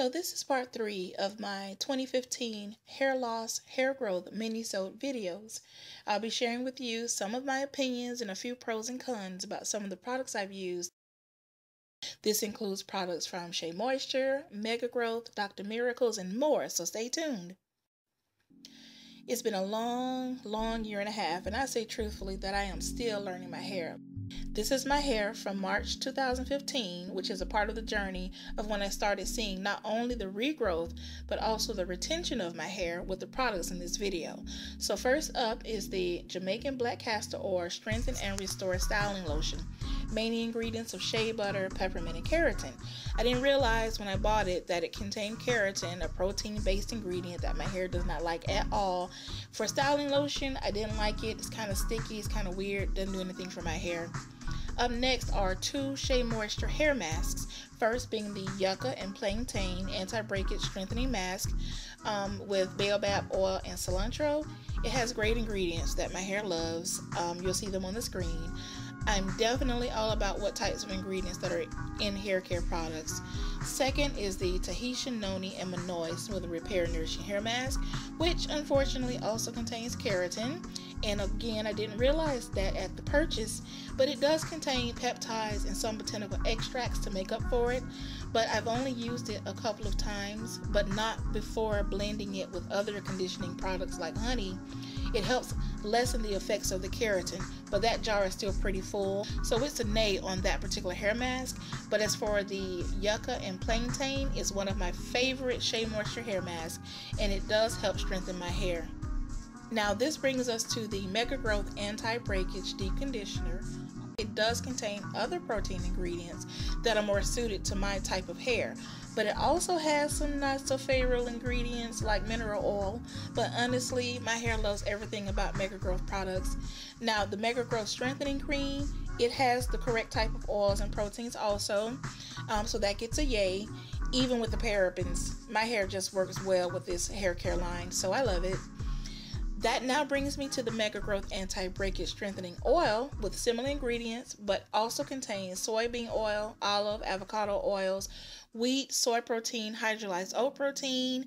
So this is part three of my 2015 hair loss, hair growth mini-sode videos. I'll be sharing with you some of my opinions and a few pros and cons about some of the products I've used. This includes products from Shea Moisture, Mega Growth, Dr. Miracles, and more, so stay tuned. It's been a long, long year and a half, and I say truthfully that I am still learning my hair. This is my hair from March 2015, which is a part of the journey of when I started seeing not only the regrowth, but also the retention of my hair with the products in this video. So first up is the Jamaican Black Castor Oil Strengthen and Restore Styling Lotion. Main ingredients of shea butter, peppermint, and keratin. I didn't realize when I bought it that it contained keratin, a protein-based ingredient that my hair does not like at all. For styling lotion, I didn't like it. It's kind of sticky, it's kind of weird, doesn't do anything for my hair. Up next are two Shea Moisture hair masks. First being the Yucca and Plantain Anti-Breakage Strengthening Mask um, with baobab oil and cilantro. It has great ingredients that my hair loves. Um, you'll see them on the screen. I'm definitely all about what types of ingredients that are in hair care products. Second is the Tahitian Noni and with a Repair Nourishing Hair Mask, which unfortunately also contains keratin. And again, I didn't realize that at the purchase, but it does contain peptides and some botanical extracts to make up for it. But I've only used it a couple of times, but not before blending it with other conditioning products like honey. It helps lessen the effects of the keratin, but that jar is still pretty full. So it's a nay on that particular hair mask. But as for the Yucca and Plantain, it's one of my favorite Shea Moisture hair masks, and it does help strengthen my hair. Now this brings us to the Mega Growth Anti-Breakage Deep Conditioner. It does contain other protein ingredients that are more suited to my type of hair, but it also has some not so favorable ingredients like mineral oil. But honestly, my hair loves everything about Mega Growth products. Now, the Mega Growth Strengthening Cream, it has the correct type of oils and proteins also, um, so that gets a yay. Even with the parabens, my hair just works well with this hair care line, so I love it. That now brings me to the Mega Growth Anti-Breakage Strengthening Oil with similar ingredients, but also contains soybean oil, olive, avocado oils, wheat, soy protein, hydrolyzed oat protein.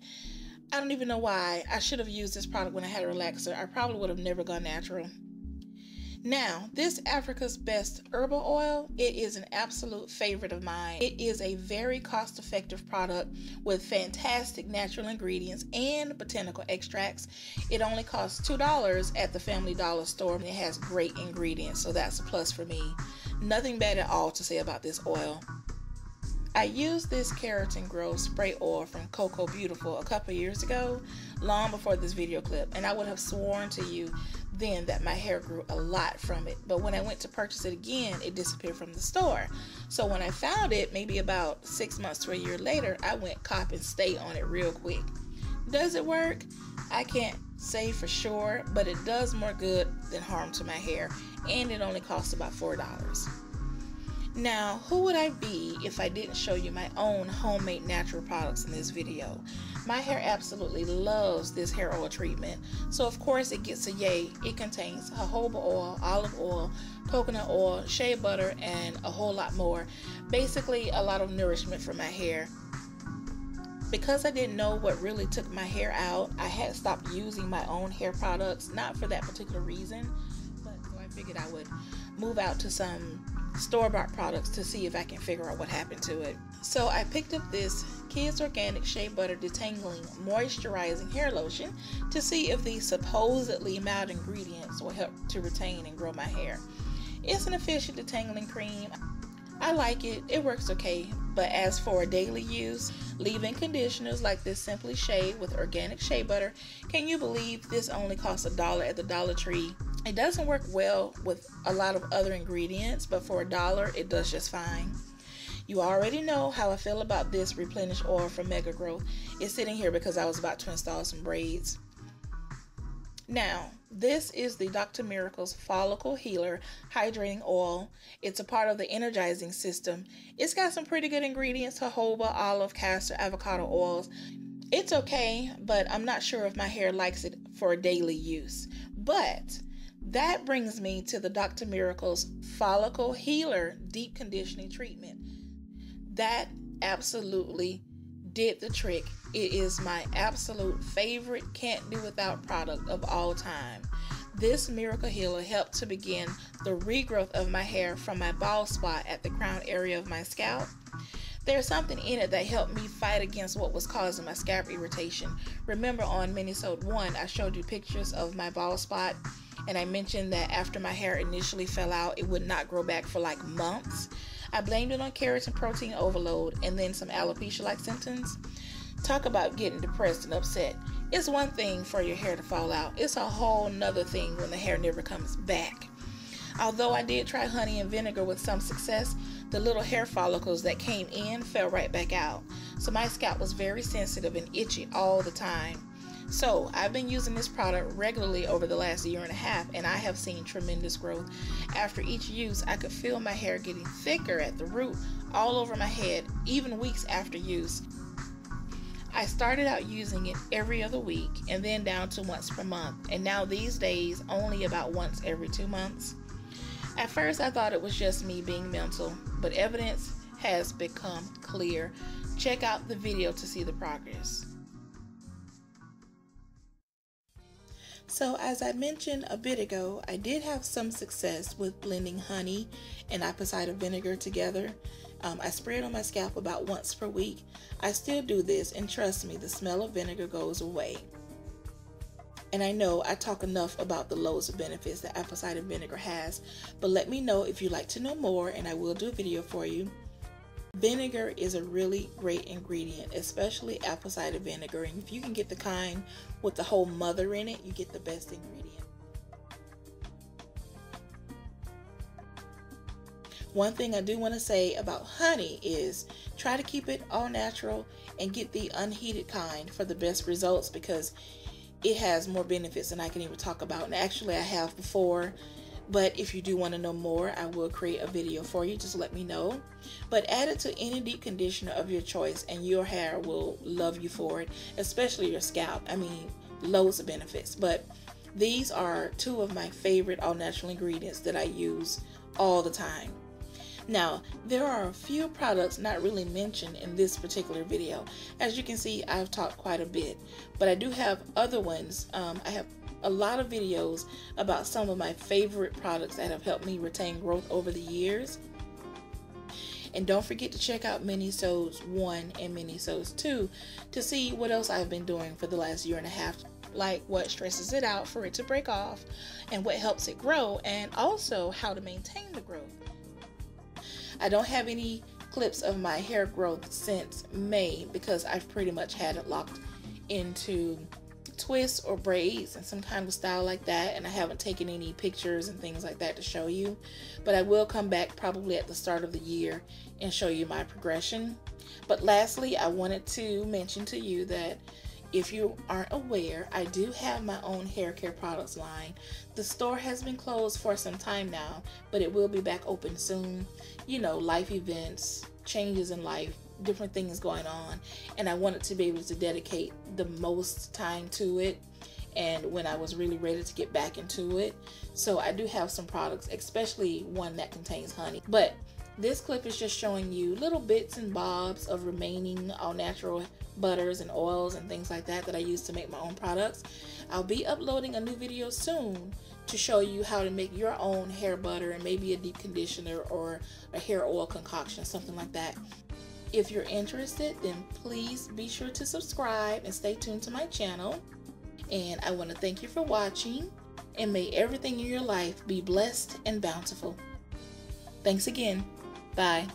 I don't even know why. I should have used this product when I had a relaxer. I probably would have never gone natural. Now, this Africa's Best Herbal Oil, it is an absolute favorite of mine. It is a very cost-effective product with fantastic natural ingredients and botanical extracts. It only costs $2 at the Family Dollar store and it has great ingredients, so that's a plus for me. Nothing bad at all to say about this oil. I used this Keratin Grow spray oil from Coco Beautiful a couple years ago, long before this video clip, and I would have sworn to you then that my hair grew a lot from it. But when I went to purchase it again, it disappeared from the store. So when I found it, maybe about six months to a year later, I went cop and stay on it real quick. Does it work? I can't say for sure, but it does more good than harm to my hair, and it only costs about $4. Now, who would I be if I didn't show you my own homemade natural products in this video? My hair absolutely loves this hair oil treatment, so of course it gets a yay. It contains jojoba oil, olive oil, coconut oil, shea butter, and a whole lot more. Basically, a lot of nourishment for my hair. Because I didn't know what really took my hair out, I had stopped using my own hair products, not for that particular reason, but I figured I would move out to some store-bought products to see if I can figure out what happened to it. So I picked up this Kids Organic Shea Butter Detangling Moisturizing Hair Lotion to see if these supposedly mild ingredients will help to retain and grow my hair. It's an efficient detangling cream. I like it, it works okay, but as for daily use, leave-in conditioners like this Simply Shea with organic shea butter, can you believe this only costs a dollar at the Dollar Tree? It doesn't work well with a lot of other ingredients, but for a dollar, it does just fine. You already know how I feel about this replenish oil from Mega Growth. It's sitting here because I was about to install some braids. Now, this is the Dr. Miracles Follicle Healer Hydrating Oil. It's a part of the energizing system. It's got some pretty good ingredients, jojoba, olive, castor, avocado oils. It's okay, but I'm not sure if my hair likes it for daily use. But that brings me to the Dr. Miracles Follicle Healer Deep Conditioning Treatment. That absolutely did the trick. It is my absolute favorite can't do without product of all time. This miracle healer helped to begin the regrowth of my hair from my bald spot at the crown area of my scalp. There's something in it that helped me fight against what was causing my scalp irritation. Remember on Minisode 1, I showed you pictures of my bald spot and I mentioned that after my hair initially fell out, it would not grow back for like months. I blamed it on keratin protein overload and then some alopecia like symptoms. Talk about getting depressed and upset. It's one thing for your hair to fall out, it's a whole nother thing when the hair never comes back. Although I did try honey and vinegar with some success, the little hair follicles that came in fell right back out. So my scalp was very sensitive and itchy all the time. So I've been using this product regularly over the last year and a half and I have seen tremendous growth. After each use, I could feel my hair getting thicker at the root, all over my head, even weeks after use. I started out using it every other week and then down to once per month, and now these days only about once every two months. At first, I thought it was just me being mental, but evidence has become clear. Check out the video to see the progress. So, as I mentioned a bit ago, I did have some success with blending honey and apple cider vinegar together. Um, I spray it on my scalp about once per week. I still do this, and trust me, the smell of vinegar goes away. And I know I talk enough about the loads of benefits that apple cider vinegar has, but let me know if you'd like to know more, and I will do a video for you. Vinegar is a really great ingredient, especially apple cider vinegar. And if you can get the kind with the whole mother in it, you get the best ingredient. One thing I do want to say about honey is try to keep it all natural and get the unheated kind for the best results because it has more benefits than I can even talk about. And actually, I have before but if you do want to know more, I will create a video for you. Just let me know. But add it to any deep conditioner of your choice, and your hair will love you for it, especially your scalp. I mean, loads of benefits. But these are two of my favorite all natural ingredients that I use all the time. Now, there are a few products not really mentioned in this particular video. As you can see, I've talked quite a bit, but I do have other ones. Um, I have a lot of videos about some of my favorite products that have helped me retain growth over the years. And don't forget to check out Mini Minisodes 1 and Mini Minisodes 2 to see what else I've been doing for the last year and a half, like what stresses it out for it to break off, and what helps it grow, and also how to maintain the growth. I don't have any clips of my hair growth since May because I've pretty much had it locked into twists or braids and some kind of style like that and I haven't taken any pictures and things like that to show you. But I will come back probably at the start of the year and show you my progression. But lastly I wanted to mention to you that if you aren't aware, I do have my own hair care products line. The store has been closed for some time now, but it will be back open soon. You know, life events, changes in life, different things going on and I wanted to be able to dedicate the most time to it and when I was really ready to get back into it. So I do have some products, especially one that contains honey. But this clip is just showing you little bits and bobs of remaining all natural butters and oils and things like that that I use to make my own products. I'll be uploading a new video soon to show you how to make your own hair butter and maybe a deep conditioner or a hair oil concoction, something like that. If you're interested, then please be sure to subscribe and stay tuned to my channel. And I want to thank you for watching and may everything in your life be blessed and bountiful. Thanks again. Bye.